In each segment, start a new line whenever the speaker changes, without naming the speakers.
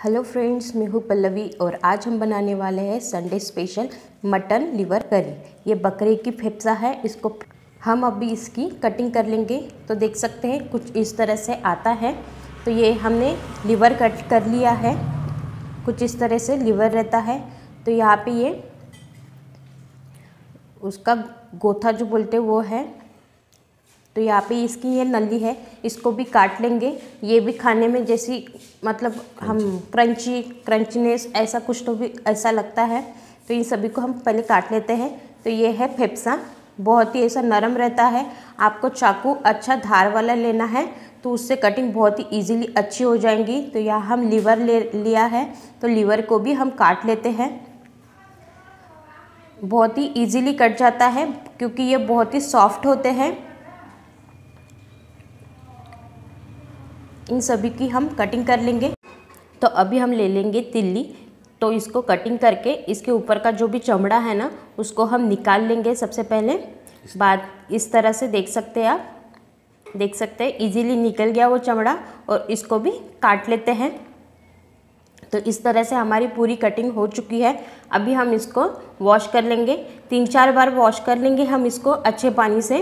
Hello friends मैं हूँ पल्लवी और आज हम बनाने वाले हैं संडे स्पेशल मटन लिवर करी ये बकरे की फेफसा है, इसको हम अभी इसकी कटिंग कर लेंगे। तो देख सकते हैं, कुछ इस तरह से आता है। तो ये हमने लिवर कट कर लिया है। कुछ इस तरह से लिवर रहता है। तो यहाँ पे ये, उसका गोथा जो बोलते वो है। तो यहाँ पे इसकी ये नली है इसको भी काट लेंगे। ये भी खाने में जैसी मतलब हम क्रंची क्रंचनेस ऐसा कुछ तो भी ऐसा लगता है। तो इन सभी को हम पहले काट लेते हैं। तो ये है फेफसा। बहुत ही ऐसा नरम रहता है। आपको चाकू अच्छा धार वाला लेना है तो उससे कटिंग बहुत ही इजीली अच्छी हो जाएँगी। तो यहाँ हम लीवर ले लिया है तो लीवर को भी हम काट लेते हैं। बहुत ही इजीली कट जाता है क्योंकि ये बहुत ही सॉफ्ट होते हैं। इन सभी की हम कटिंग कर लेंगे। तो अभी हम ले लेंगे तिल्ली। तो इसको कटिंग करके इसके ऊपर का जो भी चमड़ा है ना उसको हम निकाल लेंगे सबसे पहले। बाद इस तरह से देख सकते हैं आप। देख सकते हैं इजीली निकल गया वो चमड़ा और इसको भी काट लेते हैं। तो इस तरह से हमारी पूरी कटिंग हो चुकी है। अभी हम इसको वॉश कर लेंगे। तीन चार बार वॉश कर लेंगे हम इसको अच्छे पानी से।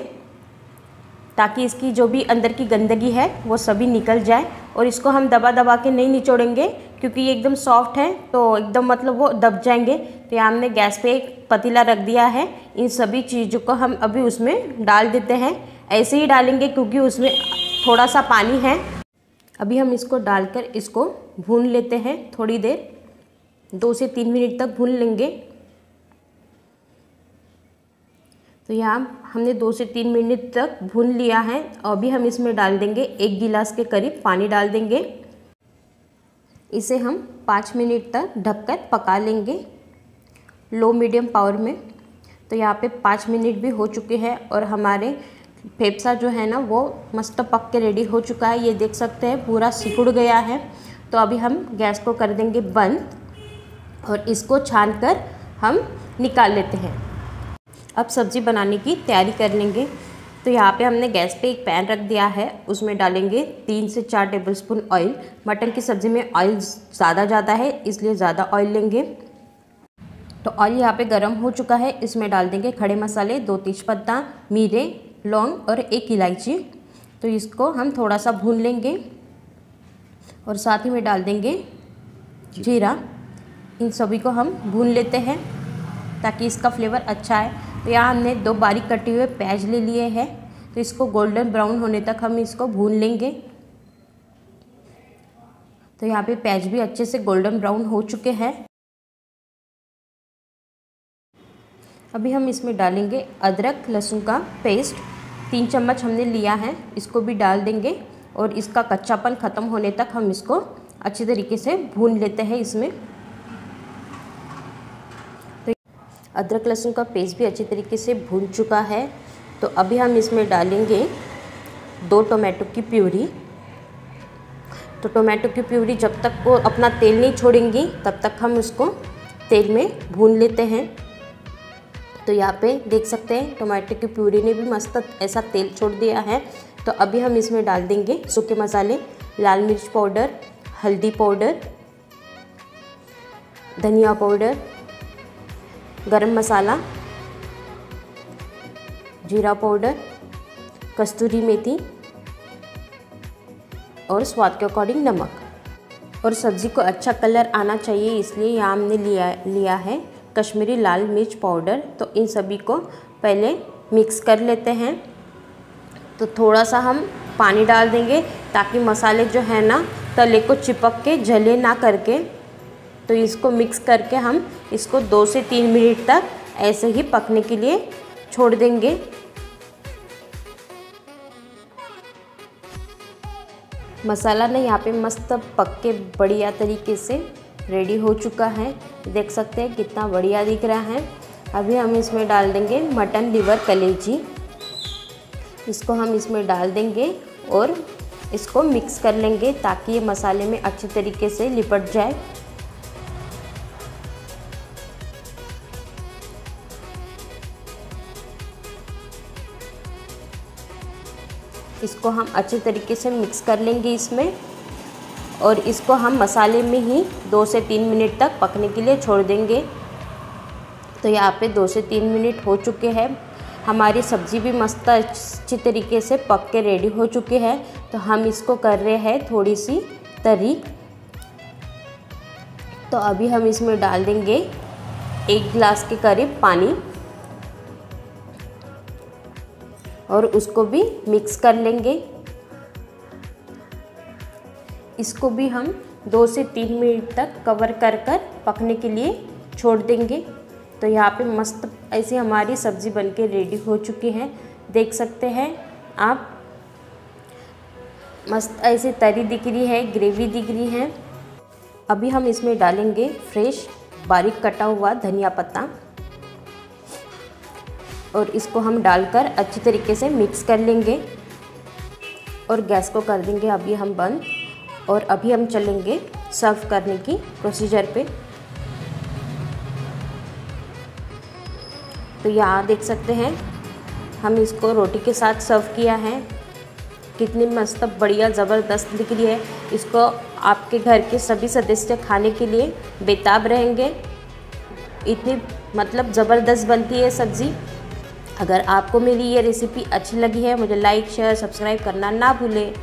ताकि इसकी जो भी अंदर की गंदगी है, वो सभी निकल जाए और इसको हम दबा दबा के नहीं निचोड़ेंगे क्योंकि ये एकदम सॉफ्ट है तो एकदम मतलब वो दब जाएँगे। तो यहाँ हमने गैस पे एक पतीला रख दिया है। इन सभी चीज़ों को हम अभी उसमें डाल देते हैं। ऐसे ही डालेंगे क्योंकि उसमें थोड़ा सा पानी है। अभी हम इसको डालकर इसको भून लेते हैं थोड़ी देर। दो से तीन मिनट तक भून लेंगे। तो यहाँ हमने दो से तीन मिनट तक भून लिया है। अभी हम इसमें डाल देंगे एक गिलास के करीब पानी डाल देंगे। इसे हम पाँच मिनट तक ढककर पका लेंगे लो मीडियम पावर में। तो यहाँ पे पाँच मिनट भी हो चुके हैं और हमारे फेफसा जो है ना, वो मस्त पक के रेडी हो चुका है। ये देख सकते हैं, पूरा सिकुड़ गया है। तो अभी हम गैस को कर देंगे बंद और इसको छान कर हम निकाल लेते हैं। अब सब्ज़ी बनाने की तैयारी कर लेंगे। तो यहाँ पे हमने गैस पे एक पैन रख दिया है, उसमें डालेंगे तीन से चार टेबलस्पून ऑयल मटन की सब्ज़ी में ऑयल ज़्यादा ज़्यादा है, इसलिए ज़्यादा ऑयल लेंगे। तो ऑयल यहाँ पे गर्म हो चुका है, इसमें डाल देंगे खड़े मसाले, दो तेज़पत्ता, मीरे, लौंग और एक इलायची। तो इसको हम थोड़ा सा भून लेंगे और साथ ही में डाल देंगे जीरा। इन सभी को हम भून लेते हैं ताकि इसका फ्लेवर अच्छा है तो यहाँ हमने दो बारीक कटे हुए प्याज ले लिए हैं। तो इसको गोल्डन ब्राउन होने तक हम इसको भून लेंगे। तो यहाँ पे प्याज भी अच्छे से गोल्डन ब्राउन हो चुके हैं। अभी हम इसमें डालेंगे अदरक, लहसुन का पेस्ट तीन चम्मच हमने लिया है, इसको भी डाल देंगे और इसका कच्चापन ख़त्म होने तक हम इसको अच्छे तरीके से भून लेते हैं इसमें। अदरक लहसुन का पेस्ट भी अच्छी तरीके से भून चुका है। तो अभी हम इसमें डालेंगे दो टोमेटो की प्यूरी। तो टोमेटो की प्यूरी जब तक वो अपना तेल नहीं छोड़ेंगी, तब तक हम उसको तेल में भून लेते हैं। तो यहाँ पे देख सकते हैं, टोमेटो की प्यूरी ने भी मस्त ऐसा तेल छोड़ दिया है। तो अभी हम इसमें डाल देंगे सूखे मसाले, लाल मिर्च पाउडर, हल्दी पाउडर, धनिया पाउडर गरम मसाला, जीरा पाउडर, कस्तूरी मेथी और स्वाद के अकॉर्डिंग नमक। और सब्ज़ी को अच्छा कलर आना चाहिए, इसलिए यहाँ हमने लिया लिया है कश्मीरी लाल मिर्च पाउडर। तो इन सभी को पहले मिक्स कर लेते हैं। तो थोड़ा सा हम पानी डाल देंगे ताकि मसाले जो है ना, तले को चिपक के, जले ना करके तो इसको मिक्स करके हम इसको दो से तीन मिनट तक ऐसे ही पकने के लिए छोड़ देंगे। मसाला ने यहाँ पे मस्त पक के बढ़िया तरीके से रेडी हो चुका है। देख सकते हैं कितना बढ़िया दिख रहा है। अभी हम इसमें डाल देंगे मटन लिवर कलेजी। इसको हम इसमें डाल देंगे और इसको मिक्स कर लेंगे ताकि ये मसाले में अच्छे तरीके से लिपट जाए। इसको हम अच्छे तरीके से मिक्स कर लेंगे इसमें। और इसको हम मसाले में ही दो से तीन मिनट तक पकने के लिए छोड़ देंगे। तो यहाँ पे दो से तीन मिनट हो चुके हैं। हमारी सब्ज़ी भी मस्त अच्छी तरीके से पक के रेडी हो चुकी है। तो हम इसको कर रहे हैं थोड़ी सी तरी। तो अभी हम इसमें डाल देंगे एक गिलास के करीब पानी। और उसको भी मिक्स कर लेंगे। इसको भी हम दो से तीन मिनट तक कवर कर कर पकने के लिए छोड़ देंगे। तो यहाँ पे मस्त ऐसे हमारी सब्ज़ी बनके रेडी हो चुकी है। देख सकते हैं आप। मस्त ऐसे तरी दिख रही है ग्रेवी दिख रही है। अभी हम इसमें डालेंगे फ्रेश बारीक कटा हुआ धनिया पत्ता। और इसको हम डालकर अच्छी तरीके से मिक्स कर लेंगे और गैस को कर देंगे। अभी हम बंद और अभी हम चलेंगे सर्व करने की प्रोसीजर पे। तो यहाँ देख सकते हैं, हम इसको रोटी के साथ सर्व किया है। कितनी मस्त, बढ़िया, ज़बरदस्त दिख रही है। इसको आपके घर के सभी सदस्य खाने के लिए बेताब रहेंगे। इतनी मतलब ज़बरदस्त बनती है सब्ज़ी। अगर आपको मेरी ये रेसिपी अच्छी लगी है, मुझे लाइक शेयर सब्सक्राइब करना ना भूलें।